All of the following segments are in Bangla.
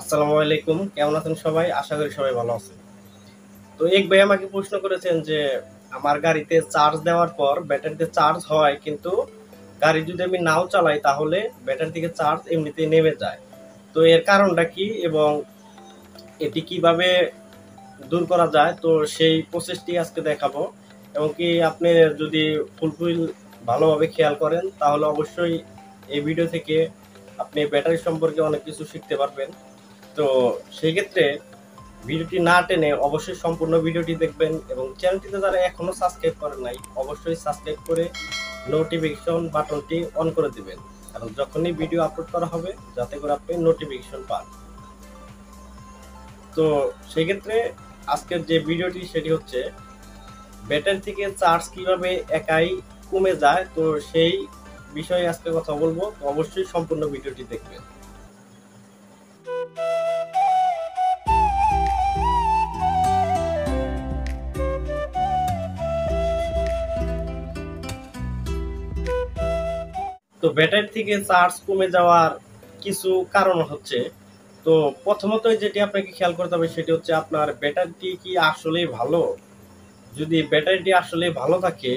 আসসালামু আলাইকুম, কেমন আছেন সবাই? আশা করি সবাই ভালো আছেন। তো এক ভাই আমাকে প্রশ্ন করেছেন যে, আমার গাড়িতে চার্জ দেওয়ার পর ব্যাটারিতে চার্জ হয়, কিন্তু গাড়ি যদি আমি নাও চালাই, তাহলে ব্যাটারি থেকে চার্জ এমনিতেই নেমে যায়। তো এর কারণটা কি এবং এটি কীভাবে দূর করা যায়? তো সেই প্রসেসটি আজকে দেখাবো। এবং কি আপনি যদি ফুলফিল ভালোভাবে খেয়াল করেন, তাহলে অবশ্যই এই ভিডিও থেকে আপনি ব্যাটারি সম্পর্কে অনেক কিছু শিখতে পারবেন। তো সেই ক্ষেত্রে ভিডিওটি না টেনে অবশ্যই সম্পূর্ণ ভিডিওটি দেখবেন এবং চ্যানেলটিতে যারা এখনও সাবস্ক্রাইব করেন নাই, অবশ্যই সাবস্ক্রাইব করে নোটিফিকেশন বাটনটি অন করে দিবেন কারণ যখনই ভিডিও আপলোড করা হবে, যাতে করে আপনি নোটিফিকেশন পান। তো সেই ক্ষেত্রে আজকের যে ভিডিওটি সেটি হচ্ছে, ব্যাটারি থেকে চার্জ কীভাবে একাই কমে যায়, তো সেই বিষয়ে আজকে কথা বলব। তো অবশ্যই সম্পূর্ণ ভিডিওটি দেখবেন। তো ব্যাটারি থেকে চার্জ কমে যাওয়ার কিছু কারণ হচ্ছে, তো প্রথমত যেটি আপনাকে খেয়াল করতে হবে সেটি হচ্ছে আপনার ব্যাটারিটি কি আসলেই ভালো? যদি ব্যাটারিটি আসলে ভালো থাকে,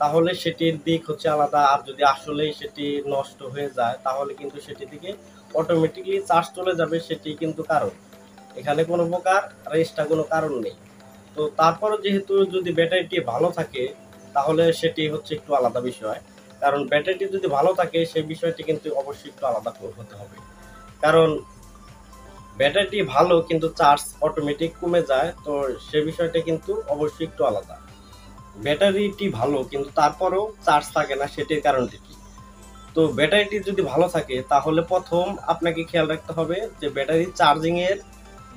তাহলে সেটির দিক হচ্ছে আলাদা, আর যদি আসলেই সেটি নষ্ট হয়ে যায়, তাহলে কিন্তু সেটি থেকে অটোমেটিকলি চার্জ চলে যাবে, সেটি কিন্তু কারণ। এখানে কোনো প্রকার রেস্টটা কোনো কারণ নেই। তো তারপরও যেহেতু যদি ব্যাটারিটি ভালো থাকে, তাহলে সেটি হচ্ছে একটু আলাদা বিষয়। কারণ ব্যাটারিটি যদি ভালো থাকে সেই বিষয়টি কিন্তু অবশ্যই একটু আলাদা হতে হবে। কারণ ব্যাটারিটি ভালো, কিন্তু চার্জ অটোমেটিক কমে যায়, তো সে বিষয়টা কিন্তু অবশ্যই একটু আলাদা। ব্যাটারিটি ভালো, কিন্তু তারপরেও চার্জ থাকে না, সেটির কারণটি কি? তো ব্যাটারিটি যদি ভালো থাকে, তাহলে প্রথম আপনাকে খেয়াল রাখতে হবে যে ব্যাটারি চার্জিংয়ের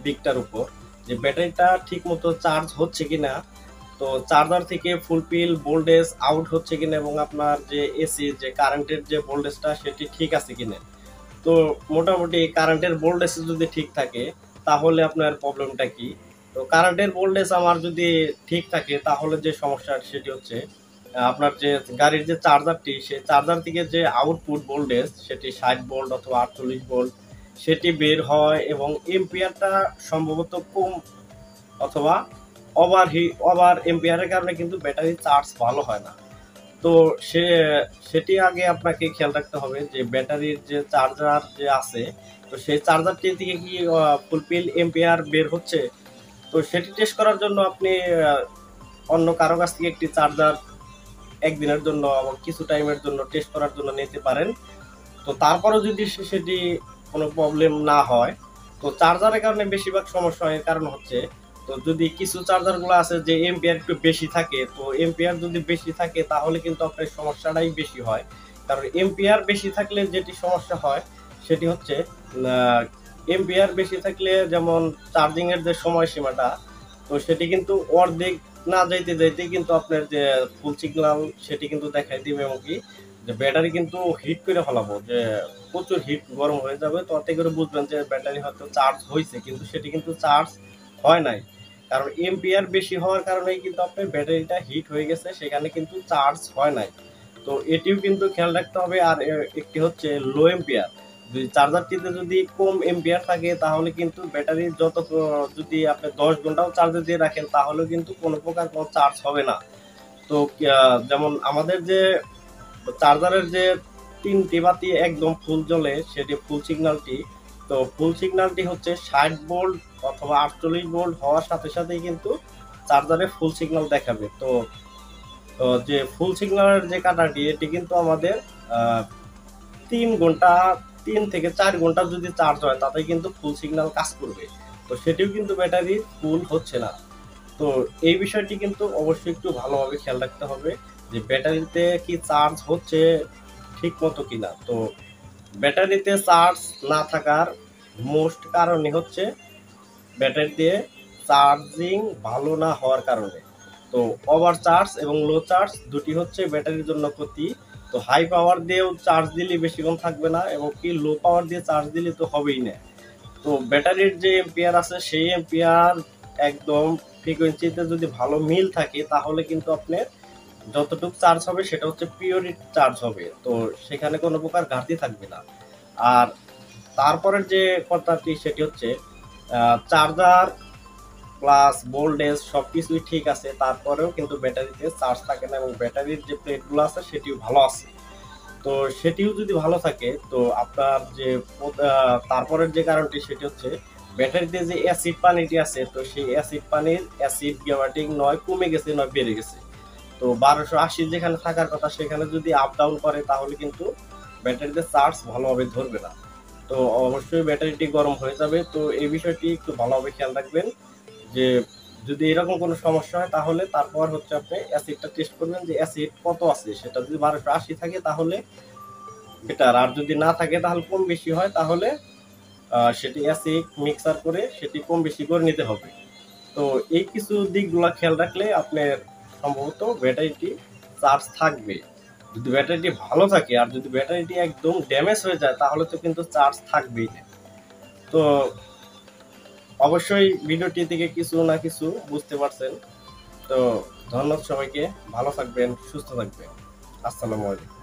দিকটার উপর, যে ব্যাটারিটা ঠিক মতো চার্জ হচ্ছে কিনা তো চার্জার থেকে ফুলফিল ভোল্টেজ আউট হচ্ছে কিনা এবং আপনার যে এসি যে কারেন্টের যে ভোল্টেজটা সেটি ঠিক আছে কিনা? তো মোটামুটি কারেন্টের ভোল্টেজ যদি ঠিক থাকে, তাহলে আপনার প্রবলেমটা কি? তো কারেন্টের ভোল্টেজ আমার যদি ঠিক থাকে, তাহলে যে সমস্যা সেটি হচ্ছে আপনার যে গাড়ির যে চার্জারটি, সেই চার্জার থেকে যে আউটপুট ভোল্টেজ সেটি ষাট ভোল্ট অথবা আটচল্লিশ ভোল্ট সেটি বের হয় এবং এম্পিয়ারটা সম্ভবত কম অথবা ওভার হি ওভার এম্পিয়ারের কারণে কিন্তু ব্যাটারি চার্জ ভালো হয় না। তো সে, সেটি আগে আপনাকে খেয়াল রাখতে হবে যে ব্যাটারির যে চার্জার যে আছে, তো সেই চার্জারটি থেকে কি ফুলফিল এম্পিয়ার বের হচ্ছে? তো সেটি টেস্ট করার জন্য আপনি অন্য কারও কাছ থেকে একটি চার্জার একদিনের জন্য এবং কিছু টাইমের জন্য টেস্ট করার জন্য নিতে পারেন। তো তারপরেও যদি সেটি কোনো প্রবলেম না হয়, তো চার্জারের কারণে বেশিরভাগ সমস্যা হয় কারণ হচ্ছে তো যদি কিছু চার্জারগুলো আছে যে এম্পিয়ার একটু বেশি থাকে, তো এম্পিয়ার যদি বেশি থাকে তাহলে কিন্তু আপনার সমস্যাটাই বেশি হয়। কারণ এম্পিয়ার বেশি থাকলে যেটি সমস্যা হয় সেটি হচ্ছে এম্পিয়ার বেশি থাকলে যেমন চার্জিং এর যে সময়সীমাটা, তো সেটি কিন্তু অর্ধেক না যাইতে যাইতে কিন্তু আপনার যে ফুল সিগন্যাল সেটি কিন্তু দেখাই দিবে এবং কি, যে ব্যাটারি কিন্তু হিট করে ফেলাবো, যে প্রচুর হিট গরম হয়ে যাবে, তো অতে করে বুঝবেন যে ব্যাটারি হয়তো চার্জ হয়েছে কিন্তু সেটি কিন্তু চার্জ হয় নাই। কারণ এম্পিয়ার বেশি হওয়ার কারণেই কিন্তু আপনার ব্যাটারিটা হিট হয়ে গেছে, সেখানে কিন্তু চার্জ হয় নাই। তো এটিও কিন্তু খেয়াল রাখতে হবে, আর একটি হচ্ছে লো এম্পিয়ার যদি চার্জারটিতে যদি কম এম্পিয়ার থাকে, তাহলে কিন্তু ব্যাটারি যত, যদি আপনি দশ ঘন্টাও চার্জে দিয়ে রাখেন, তাহলেও কিন্তু কোনো প্রকার কোনো চার্জ হবে না। তো যেমন আমাদের যে চার্জারের যে তিনটি বাতি একদম ফুল জ্বলে, সেটি ফুল সিগন্যালটি তো ফুল সিগন্যালটি হচ্ছে ষাট ভোল্ট অথবা আটচল্লিশ ভোল্ট হওয়ার সাথে সাথেই কিন্তু চার্জারে ফুল সিগন্যাল দেখাবে। তো যে ফুল সিগন্যালের যে কাটাটি, এটি কিন্তু আমাদের তিন ঘণ্টা, তিন থেকে চার ঘণ্টা যদি চার্জ হয়, তাতে কিন্তু ফুল সিগন্যাল কাজ করবে। তো সেটিও কিন্তু ব্যাটারি ফুল হচ্ছে না। তো এই বিষয়টি কিন্তু অবশ্যই একটু ভালোভাবে খেয়াল রাখতে হবে যে ব্যাটারিতে কি চার্জ হচ্ছে ঠিক মতো কিনা। তো ব্যাটারিতে চার্জ না থাকার মোস্ট কারণই হচ্ছে ব্যাটারিতে চার্জিং ভালো না হওয়ার কারণে। তো ওভার চার্জ এবং লো চার্জ দুটি হচ্ছে ব্যাটারির জন্য ক্ষতি। তো হাই পাওয়ার দিয়েও চার্জ দিলে বেশিক্ষণ থাকবে না এবং কি লো পাওয়ার দিয়ে চার্জ দিলে তো হবেই না। তো ব্যাটারির যে এম্পিয়ার আছে, সেই এম্পিয়ার একদম ফ্রিকোয়েন্সিতে যদি ভালো মিল থাকে, তাহলে কিন্তু আপনার যতটুকু চার্জ হবে সেটা হচ্ছে পিওরিটি চার্জ হবে। তো সেখানে কোনো প্রকার ঘাটতি থাকবে না। আর তারপরের যে কথাটি, সেটি হচ্ছে চার্জার প্লাস ভোল্টেজ সব কিছুই ঠিক আছে, তারপরেও কিন্তু ব্যাটারিতে চার্জ থাকে না এবং ব্যাটারির যে প্লেটগুলো আছে সেটিও ভালো আছে। তো সেটিও যদি ভালো থাকে, তো আপনার যে তারপরের যে কারণটি সেটি হচ্ছে ব্যাটারিতে যে অ্যাসিড পানিটি আছে, তো সেই অ্যাসিড পানির অ্যাসিড গ্যামাটিক নয়, কমে গেছে নয়, বেড়ে গেছে। তো বারোশো আশি যেখানে থাকার কথা, সেখানে যদি আপ ডাউন করে, তাহলে কিন্তু ব্যাটারিতে চার্জ ভালোভাবে ধরবে না। তো অবশ্যই ব্যাটারিটি গরম হয়ে যাবে। তো এই বিষয়টি একটু ভালোভাবে খেয়াল রাখবেন যে যদি এরকম কোনো সমস্যা হয়, তাহলে তারপর হচ্ছে আপনি অ্যাসিডটা টেস্ট করবেন যে অ্যাসিড কত আছে? সেটা যদি বারোশো আশি থাকে, তাহলে বেটার আর যদি না থাকে, তাহলে কম বেশি হয়, তাহলে সেটি অ্যাসিড মিক্সার করে সেটি কম বেশি করে নিতে হবে। তো এই কিছু দিকগুলো খেয়াল রাখলে আপনার সম্ভবত ব্যাটারিটি চার্জ থাকবে। যদি ব্যাটারিটি ভালো থাকে আর যদি ব্যাটারিটি একদম ড্যামেজ হয়ে যায়, তাহলে তো কিন্তু চার্জ থাকবেই। না তো অবশ্যই ভিডিওটি থেকে কিছু না কিছু বুঝতে পারছেন। তো ধন্যবাদ সবাইকে। ভালো থাকবেন, সুস্থ থাকবেন। আসসালামু আলাইকুম।